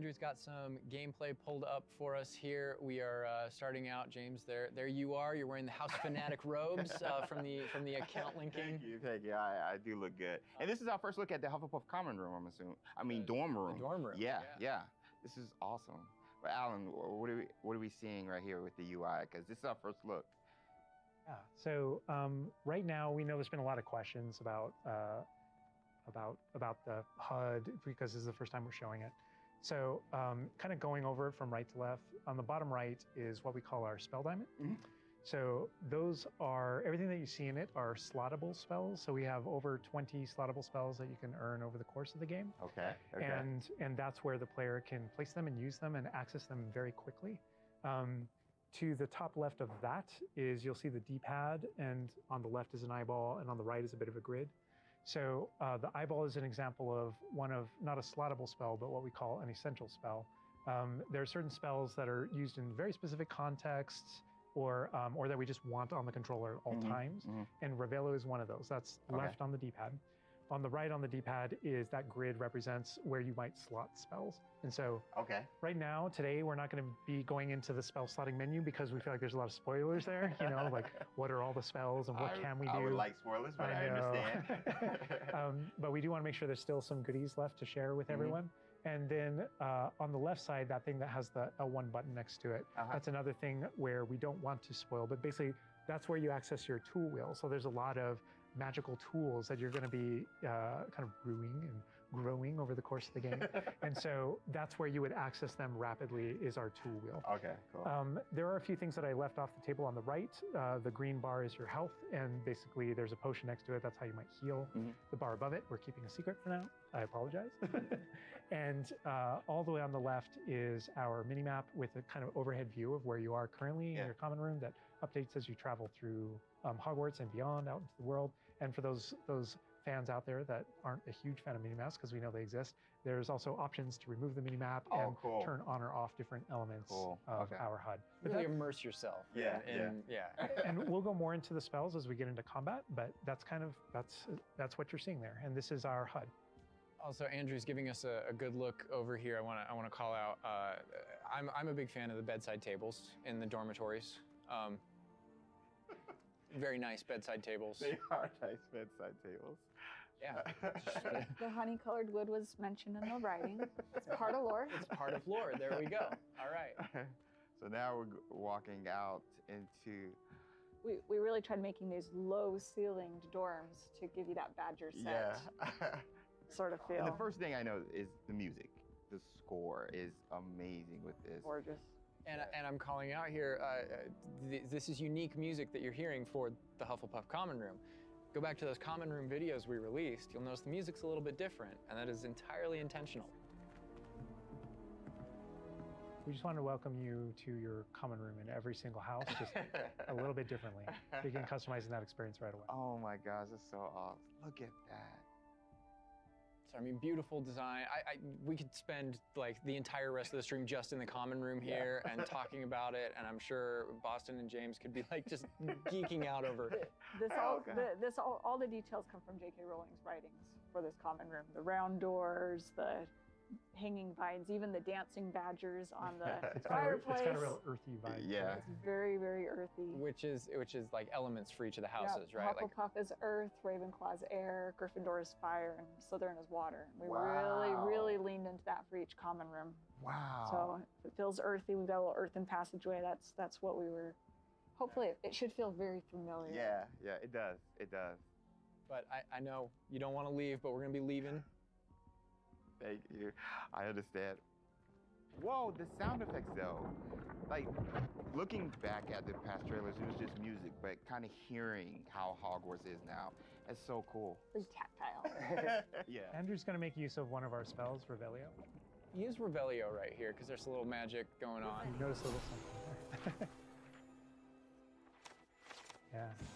Andrew's got some gameplay pulled up for us here. We are uh, starting out, James. There, there you are. You're wearing the House Fanatic robes uh, from the from the account linking. Thank you, thank you. I, I do look good. And this is our first look at the Hufflepuff common room. I'm assuming. I mean, dorm room. dorm room, Yeah, yeah. yeah, This is awesome. But Alan, what are we what are we seeing right here with the UI? Because this is our first look. Yeah. So um, right now, we know there's been a lot of questions about uh, about about the HUD because this is the first time we're showing it. So um, kind of going over from right to left. On the bottom right is what we call our spell diamond. Mhm. So those are everything that you see in it are slottable spells. So we have over 20 slottable spells that you can earn over the course of the game Okay. Okay. and and that's where the player can place them and use them and access them very quickly. Um, to the top left of that is you'll see the D-pad, and on the left is an eyeball, and on the right is a bit of a grid. So uh, the eyeball is an example of one of not a slottable spell, but what we call an essential spell. Um, there are certain spells that are used in very specific contexts, or um, or that we just want on the controller at all Mhm, times. mhm. And Revelio is one of those. That's Okay. left on the D-pad. On the right on the D-pad is that grid represents where you might slot spells. And so okay. right now, today, we're not going to be going into the spell slotting menu because we feel like there's a lot of spoilers there. You know, like what are all the spells and what I, can we do? I would like spoilers, but I, know. understand. um, but we do want to make sure there's still some goodies left to share with Mhm. everyone. And then uh, on the left side, that thing that has the L1 button next to it, Uh-huh. that's another thing where we don't want to spoil, but basically that's where you access your tool wheel. So there's a lot of magical tools that you're going to be uh, kind of brewing and growing over the course of the game. and so that's where you would access them rapidly is our tool wheel. okay. Cool. Um, there are a few things that I left off the table on the right. Uh, the green bar is your health, and basically there's a potion next to it. That's how you might heal. Mhm. The bar above it, we're keeping a secret for now. I apologize. and uh, all the way on the left is our mini map with a kind of overhead view of where you are currently Yeah. in your common room that updates as you travel through um, Hogwarts and beyond out into the world. And for those those fans out there that aren't a huge fan of mini maps because we know they exist, there's also options to remove the mini map Oh, and cool. turn on or off different elements Cool. of Okay. our HUD. But Really that- immerse yourself. Yeah, in, in- yeah. and we'll go more into the spells as we get into combat, but that's kind of that's that's what you're seeing there. And this is our HUD. Also, Andrew's giving us a, a good look over here. I want to I want to call out. Uh, I'm I'm a big fan of the bedside tables in the dormitories. Um, very nice bedside tables. they are nice bedside tables. Yeah, The honey colored wood was mentioned in the writing. It's part of lore. it's part of lore. There we go. All right. so now we're walking out into We, we really tried making these low ceilinged dorms to give you that badger set yeah. sort of and feel. the first thing I know is the music. The score is amazing with this. Gorgeous. And, and I'm calling out here, uh, uh, th- this is unique music that you're hearing for the Hufflepuff Common Room. Go back to those Common Room videos we released, you'll notice the music's a little bit different, and that is entirely intentional. We just want to welcome you to your common room in every single house, just a little bit differently. So you can customize that experience right away. Oh my gosh, that's so awesome. Look at that. So I mean, beautiful design. I, I we could spend like the entire rest of the stream just in the common room here and talking about it, and I'm sure Boston and James could be like just geeking out over. This oh, all, Okay. the, this all, all the details come from J.K. Rowling's writings for this common room. The round doors, the hanging vines, even the dancing badgers on the It's kind, of, fireplace. it's kind of real earthy vibe. Yeah. It's very, very earthy. Which is which is like elements for each of the Yeah, houses, right? Like Hufflepuff is earth, Ravenclaw is air, Gryffindor is fire, and Slytherin is water. We Wow. really, really leaned into that for each common room. Wow. So if it feels earthy. We've got a little earthen passageway. That's that's what we were. Hopefully, it, it should feel very familiar. yeah, yeah, it does. It does. But I, I know you don't want to leave, but we're gonna be leaving. Thank you. I understand. Whoa, the sound effects though. Like looking back at the past trailers, it was just music, but kind of hearing how Hogwarts is now. That's so cool. It's tactile. yeah. Andrew's going to make use of one of our spells, Revelio. Use Revelio right here because there's a little magic going on. You notice a little something there. yeah.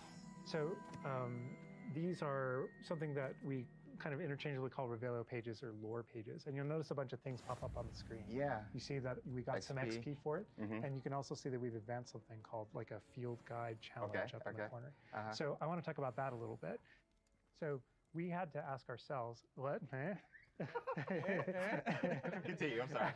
So um, these are something that we kind of interchangeably call Revelio pages or lore pages. And you'll notice a bunch of things pop up on the screen. Yeah. You see that we got some XP. XP for it. Mhm. And you can also see that we've advanced something called like a field guide challenge Okay, up in the corner. Uh-huh. So I want to talk about that a little bit. So we had to ask ourselves, what? Continue, I'm sorry,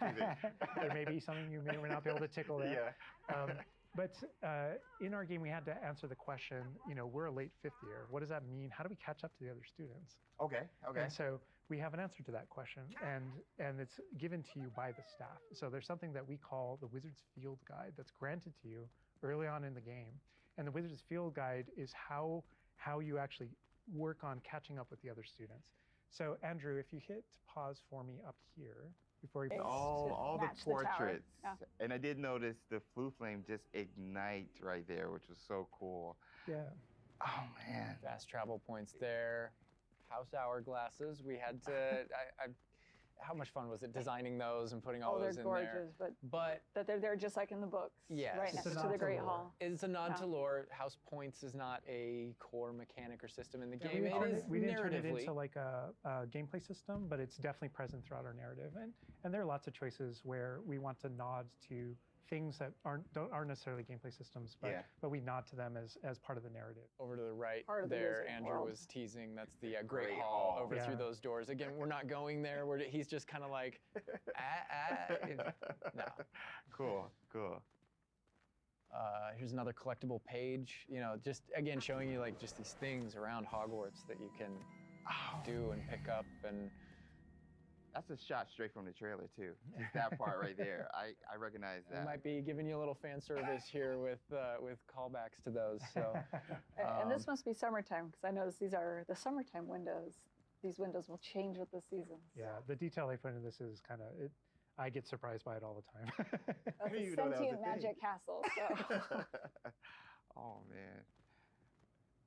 there may be something you may or may not be able to tickle there. Yeah. Um, but uh, in our game, we had to answer the question. You know, we're a late fifth year. What does that mean? How do we catch up to the other students? Okay. Okay. And so we have an answer to that question, and and it's given to you by the staff. So there's something that we call the Wizard's Field Guide that's granted to you early on in the game, and the Wizard's Field Guide is how how you actually work on catching up with the other students. So Andrew, if you hit pause for me up here before you It's all all match the the portraits. Yeah. And I did notice the Floo flame just ignite right there, which was so cool. yeah. Oh man. Fast travel points there. House hourglasses. We had to. I, I, how much fun was it designing those and putting all Oh, they're those in gorgeous, there? but But that they're there just like in the books. Yes. Right It's next to the to Great lore. Hall. it's a nod Yeah. to lore. House points is not a core mechanic or system in the Yeah, game. we, didn't turn it, we didn't turn it into like a, a gameplay system, but it's definitely present throughout our narrative. And and there are lots of choices where we want to nod to things that aren't don't, aren't necessarily gameplay systems, but Yeah. but we nod to them as as part of the narrative. over to the right Part of the there, Andrew World. was teasing. That's the uh, Great, Great Hall, Hall. over Yeah. through those doors. Again, we're not going there. We're, he's just kind of like, ah, ah. no. Cool. Cool. Uh, here's another collectible page. You know, just again showing you like just these things around Hogwarts that you can Oh, do and pick up and That's a shot straight from the trailer too. Just that part right there. I I recognize we that. might be giving you a little fan service here with uh, with callbacks to those. So A- and this Um, must be summertime because I noticed these are the summertime windows. These windows will change with the seasons. yeah, the detail they put into this is kind of it. I get surprised by it all the time. That's a even know that a sentient thing. magic castle. So. oh man.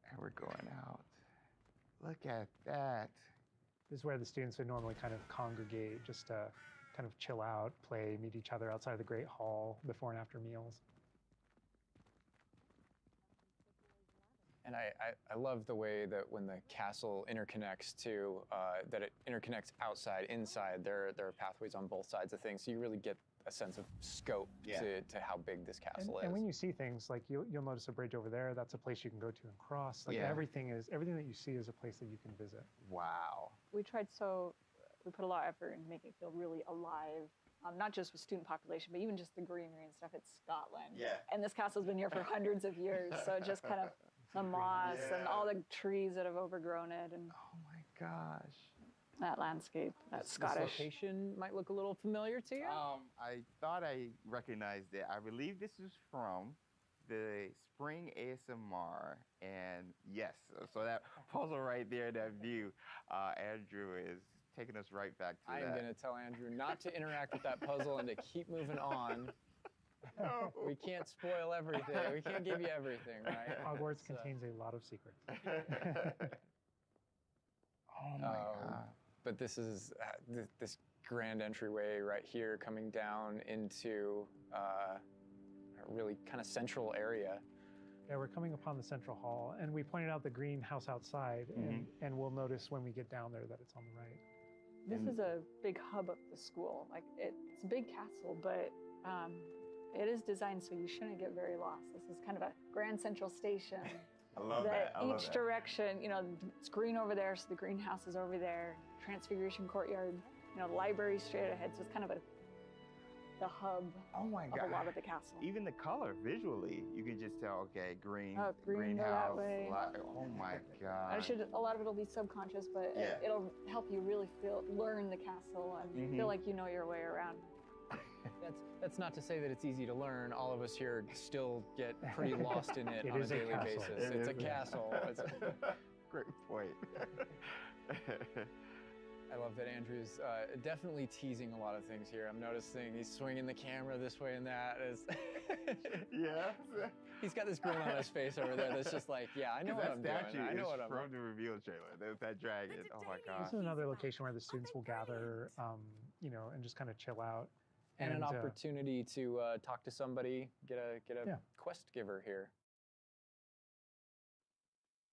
And we're going out. Look at that. This is where the students would normally kind of congregate, just to kind of chill out, play, meet each other outside of the Great Hall before and after meals. And I, I, I love the way that when the castle interconnects to, uh, that it interconnects outside, inside. There, there are pathways on both sides of things, so you really get a sense of scope Yeah. to, to how big this castle and is. And when you see things like you'll, you'll notice a bridge over there. That's a place you can go to and cross. Like Yeah. everything is everything that you see is a place that you can visit. Wow. We tried so we put a lot of effort in making it feel really alive um, not just with student population but even just the greenery and stuff it's scotland Yeah. and this castle's been here for hundreds of years so it just kind of the moss and all the trees that have overgrown it and Oh my gosh. that landscape that This- scottish This location might look a little familiar to you. Um, I thought I recognized it. I believe this is from the Spring ASMR, and yes, so that puzzle right there, that view, uh, Andrew is taking us right back to I am going to tell Andrew not to interact with that puzzle and to keep moving on. No. We can't spoil everything. We can't give you everything, right? Hogwarts So- contains a lot of secrets. oh my Um, god. but this is uh, th- this grand entryway right here coming down into uh, a really kind of central area. Yeah, we're coming upon the central hall, and we pointed out the greenhouse outside, and, and we'll notice when we get down there that it's on the right. this And- is a big hub of the school like it, it's a big castle but um, it is designed so you shouldn't get very lost this is kind of a grand central station I love that that. I love each that. direction, you know, it's green over there, so the greenhouse is over there. Transfiguration Courtyard, you know, the library straight ahead. So it's kind of a the hub Oh my of god. a lot of the castle. Even the color visually, you can just tell. Okay, green, Oh, green, greenhouse. way. li- oh my god. I should. A lot of it'll be subconscious, but Yeah. it, it'll help you really feel, learn the castle, and Mhm. feel like you know your way around. That's that's not to say that it's easy to learn. All of us here still get pretty lost in it, It on a is a daily basis. It it's a a- castle. It's a- Great Andrew's uh, definitely teasing a lot of things here. I'm noticing he's swinging the camera this way and that. It's yes. he's got this grin on his face over there that's just like, yeah, I know what I'm doing. I know what I'm from the reveal trailer. There's that dragon. Oh my god. This is another location where the students will gather, um, you know, and just kind of chill out. and, an uh, opportunity to uh, talk to somebody, get a get a Yeah. quest giver here.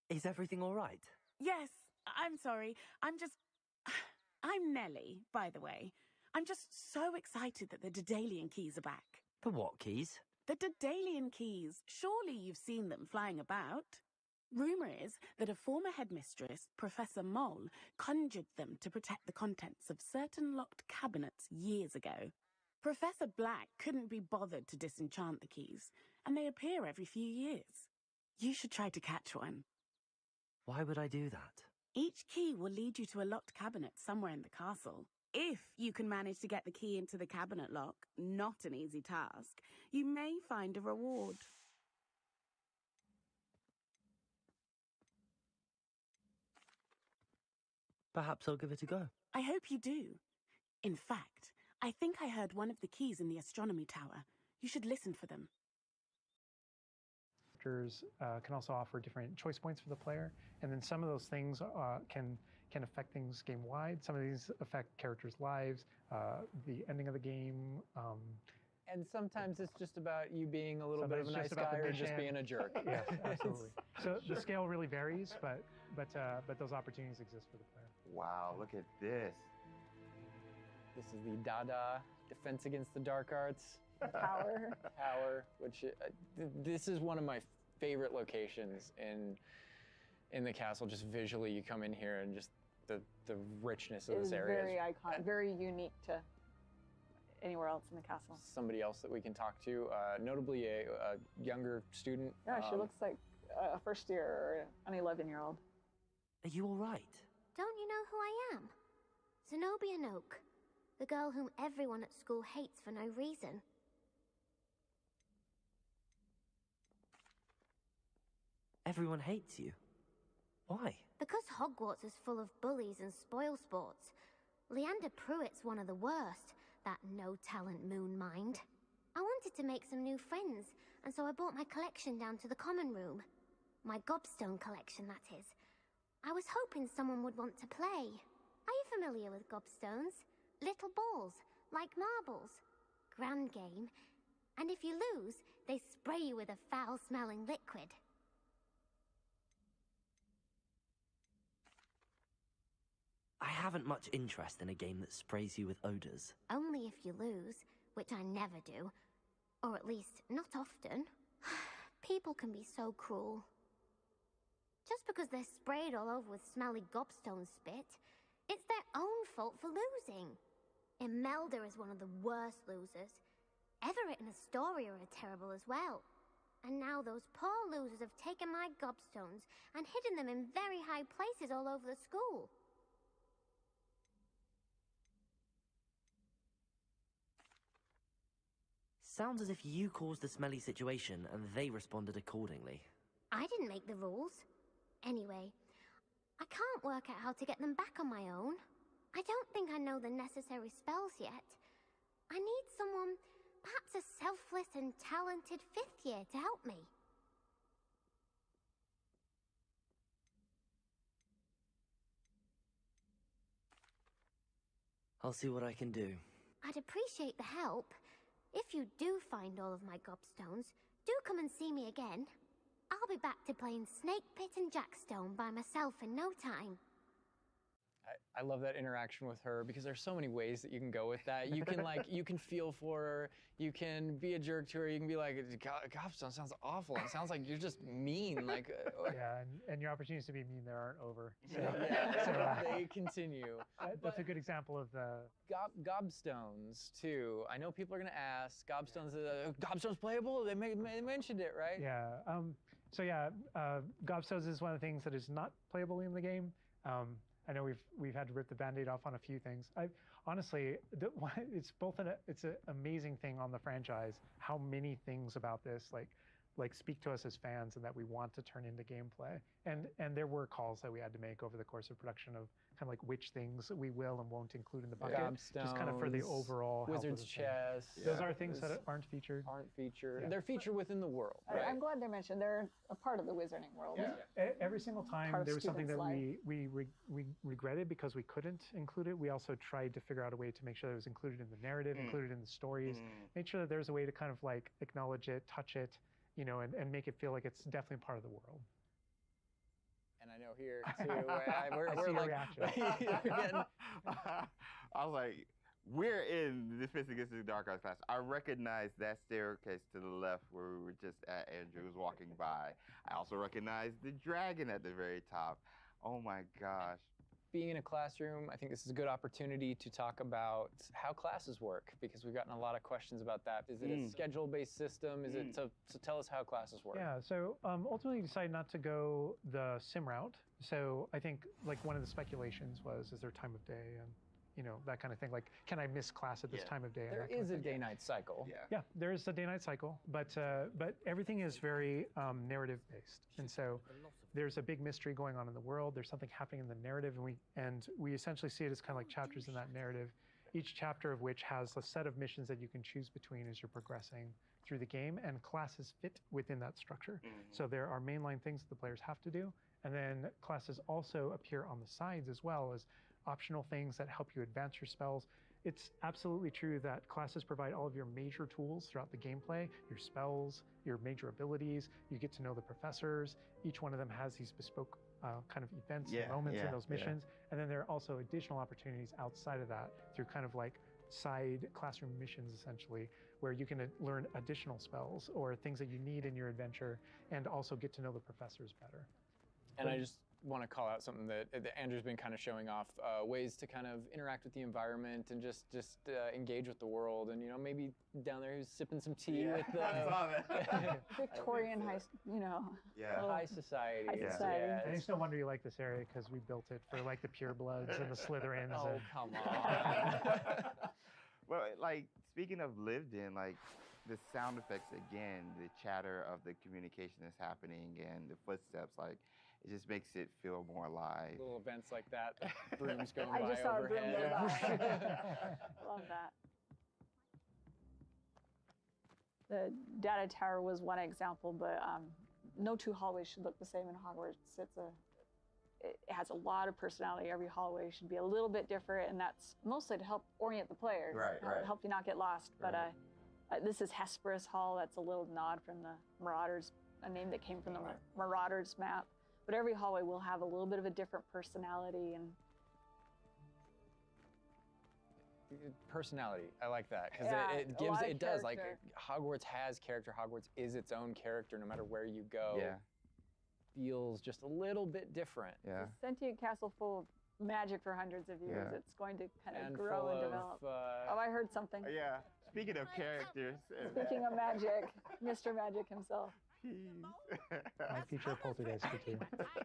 Is everything all right? Yes, I'm sorry. I'm just. I'm Nellie, by the way. I'm just so excited that the Daedalian keys are back. The what keys? The Daedalian keys. Surely you've seen them flying about. Rumour is that a former headmistress, Professor Moll, conjured them to protect the contents of certain locked cabinets years ago. Professor Black couldn't be bothered to disenchant the keys, and they appear every few years. You should try to catch one. Why would I do that? Each key will lead you to a locked cabinet somewhere in the castle. If you can manage to get the key into the cabinet lock, not an easy task, you may find a reward. Perhaps I'll give it a go. I hope you do. In fact, I think I heard one of the keys in the astronomy tower. You should listen for them. Characters uh, can also offer different choice points for the player, and then some of those things uh, can can affect things game wide. Some of these affect characters' lives, uh, the ending of the game. Um, And sometimes it's just about you being a little bit of a nice guy or just mission. being a jerk. yes, absolutely. so the scale really varies, but but uh, but those opportunities exist for the player. Wow, look at this. This is the Dada Defense Against the Dark Arts Power. Tower, which uh, th- this is one of my favorite locations in in the castle. Just visually, you come in here and just the the richness of It this is area. very is iconic, very unique to anywhere else in the castle. somebody else that we can talk to, uh, notably a, a younger student. Yeah, she um, looks like a first year or an 11 year old. Are you all right? Don't you know who I am? Zenobia Noke, the girl whom everyone at school hates for no reason. Everyone hates you. Why? Because Hogwarts is full of bullies and spoil sports. Leander Prewett's one of the worst, that no talent moon mind. I wanted to make some new friends, and so I brought my collection down to the common room. My gobstone collection, that is. I was hoping someone would want to play. Are you familiar with gobstones? Little balls, like marbles. Grand game. And if you lose, they spray you with a foul smelling liquid. I haven't much interest in a game that sprays you with odors. Only if you lose, which I never do. Or at least, not often. People can be so cruel. Just because they're sprayed all over with smelly gobstone spit, it's their own fault for losing. Imelda is one of the worst losers. Everett and Astoria are terrible as well. And now those poor losers have taken my gobstones and hidden them in very high places all over the school. Sounds as if you caused the smelly situation and they responded accordingly. I didn't make the rules. Anyway, I can't work out how to get them back on my own. I don't think I know the necessary spells yet. I need someone, perhaps a selfless and talented fifth year to help me. I'll see what I can do. I'd appreciate the help. If you do find all of my gobstones, do come and see me again. I'll be back to playing Snake Pit and Jackstone by myself in no time. I, I love that interaction with her because there's so many ways that you can go with that. You can like you can feel for her. You can be a jerk to her. You can be like, "Go- Gobstone sounds awful. It sounds like you're just mean. Like, uh, Yeah, and, and your opportunities to be mean there aren't over. So, yeah, so, uh, they continue. that- that's a good example of the. Gob, gobstones too. I know people are gonna ask. Gobstones, uh, gobstones playable? They, may, they mentioned it, right? Yeah. Um, so yeah, uh, Gobstones is one of the things that is not playable in the game. Um, I know we've we've had to rip the band-aid off on a few things. I honestly, the, it's both an it's an amazing thing on the franchise how many things about this like like speak to us as fans and that we want to turn into gameplay. And and there were calls that we had to make over the course of production of kind of like which things we will and won't include in the bucket, just kind of for the overall Wizard's the thing. chest. Those are things that aren't featured. aren't featured. Yeah. They're featured within the world, I, right? I'm glad they're mentioned. They're a part of the wizarding world. E- Every single time Part there was something that students' we we, re- we regretted because we couldn't include it. We also tried to figure out a way to make sure that it was included in the narrative, Mm. included in the stories, Mm. make sure that there's a way to kind of like acknowledge it, touch it, you know, and, and make it feel like it's definitely part of the world. And I know here too. I, we're, I we're like, getting, I was like, we're in the Defense Against the Dark Arts class. I recognize that staircase to the left where we were just at. Andrew was walking by. I also recognize the dragon at the very top. Oh my gosh. Being in a classroom, I think this is a good opportunity to talk about how classes work because we've gotten a lot of questions about that. Is it a Mm. schedule-based system? Is it Mm. so, so tell us how classes work. Yeah, so um, ultimately decided not to go the sim route. So I think like one of the speculations was, is there time of day and you know that kind of thing. Like, can I miss class at this Yeah. time of day? and There that kind of a day-night cycle. Yeah. Yeah, there is a day-night cycle, but uh, but everything is very um, narrative-based, and so there's a big mystery going on in the world. There's something happening in the narrative, and we and we essentially see it as kind of like chapters in that narrative. Each chapter of which has a set of missions that you can choose between as you're progressing through the game, and classes fit within that structure. So there are mainline things that the players have to do, and then classes also appear on the sides as well as optional things that help you advance your spells. It's absolutely true that classes provide all of your major tools throughout the gameplay, your spells, your major abilities. You get to know the professors. Each one of them has these bespoke uh, kind of events Yeah, and moments yeah, in those yeah. missions. And then there are also additional opportunities outside of that through kind of like side classroom missions essentially where you can uh, learn additional spells or things that you need in your adventure and also get to know the professors better. And I just want to call out something that, that Andrew's been kind of showing off uh, ways to kind of interact with the environment and just just uh, engage with the world. And you know, maybe down there he's sipping some tea with the I saw that. Victorian high, you know. yeah. high society. High It's- society. yeah, And it's- it's no wonder you like this area because we built it for like the purebloods and the Slytherins. oh and- come on. well, like speaking of lived in, like the sound effects again, the chatter of the communication that's happening and the footsteps, like it just makes it feel more alive. Little events like that, the brooms going I by just saw a broom go by. Love that. The Dada tower was one example, but um, no two hallways should look the same in Hogwarts. It's a it has a lot of personality. Every hallway should be a little bit different, and that's mostly to help orient the player, Right, help, right. help you not get lost. But uh, uh, this is Hesperus Hall. That's a little nod from the Marauders, a name that came from the Marauders map. But every hallway will have a little bit of a different personality, and personality. I like that because Yeah, it, it gives it does like. Hogwarts has character. Hogwarts is its own character no matter where you go. Yeah, Feels just a little bit different. yeah. a sentient castle full of magic for hundreds of years. Yeah. It's going to kind of And grow full and of, develop. uh, oh, I heard something. Yeah. Speaking of characters, Speaking of magic, Mr. Magic himself. My future poltergeist too.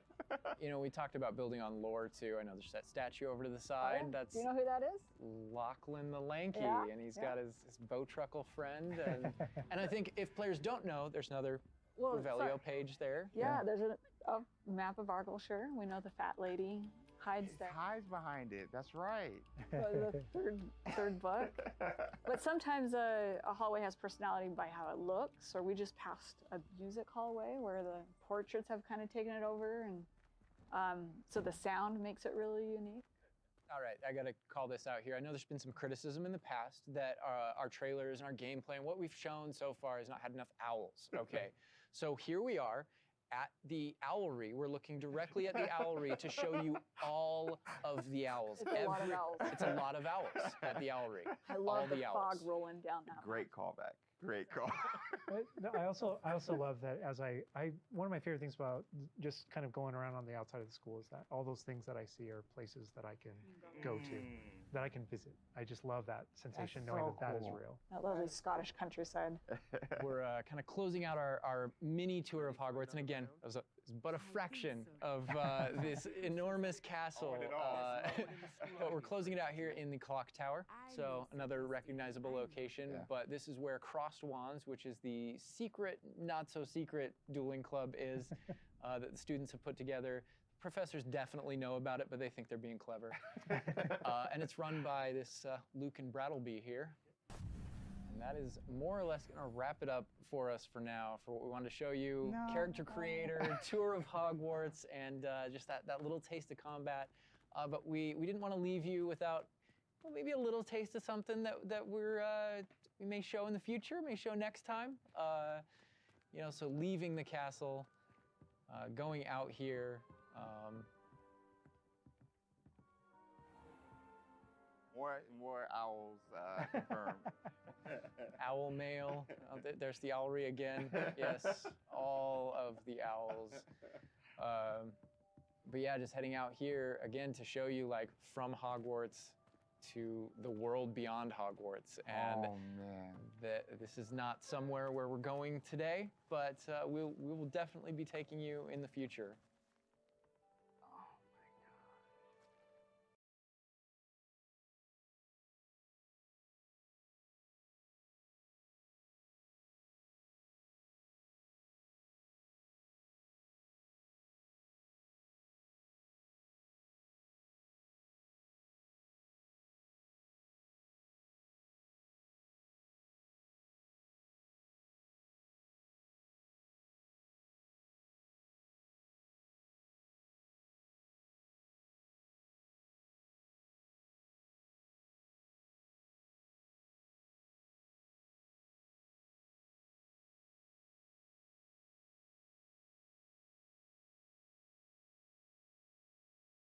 you know, we talked about building on lore too. I know there's that statue over to the side. Oh, yeah? That's Do you know who that is? Lachlan the Lanky, Yeah, and he's yeah. got his, his Bowtruckle friend. And, and I think if players don't know, there's another Well, Revelio sorry. page there. Yeah, there's a, a map of Argyllshire. We know the fat lady hides It there. hides behind it. That's right. for the third third book. But sometimes a, a hallway has personality by how it looks, or we just passed a music hallway where the portraits have kind of taken it over, and um, so the sound makes it really unique. All right, I got to call this out here. I know there's been some criticism in the past that uh, our trailers and our gameplay and what we've shown so far has not had enough owls. Okay, so here we are at the owlery. We're looking directly at the owlery to show you all of the owls. It's a lot of owls. It's a lot of owls at the owlery. I all love the, the fog rolling down that. Great callback. Great call. But no, I also I also love that as I, I one of my favorite things about just kind of going around on the outside of the school is that all those things that I see are places that I can go to, mm. That I can visit. I just love that sensation knowing so that that is cool. real. That lovely Scottish countryside. We're uh, kind of closing out our, our mini tour of Hogwarts, and again, it was a, it's but a fraction of uh, this enormous castle. Uh, but we're closing it out here in the Clock Tower, so another recognizable location. Yeah. But this is where Crossed Wands, which is the secret, not so secret dueling club, is uh, that the students have put together. Professors definitely know about it, but they think they're being clever. uh, and it's run by this uh, and Brattleby here. And that is more or less going to wrap it up for us for now, for what we wanted to show you. No. Character creator, tour of Hogwarts, and uh, just that, that little taste of combat. Uh, but we, we didn't want to leave you without well, maybe a little taste of something that, that we're, uh, we may show in the future, may show next time. Uh, you know, so leaving the castle, uh, going out here. Um, more more owls uh, confirmed. Owl mail. Oh, th- there's the owlery again. Yes, all of the owls. Um, but yeah, just heading out here again to show you like from Hogwarts to the world beyond Hogwarts. And oh man. that this is not somewhere where we're going today, but uh, we'll, we will definitely be taking you in the future.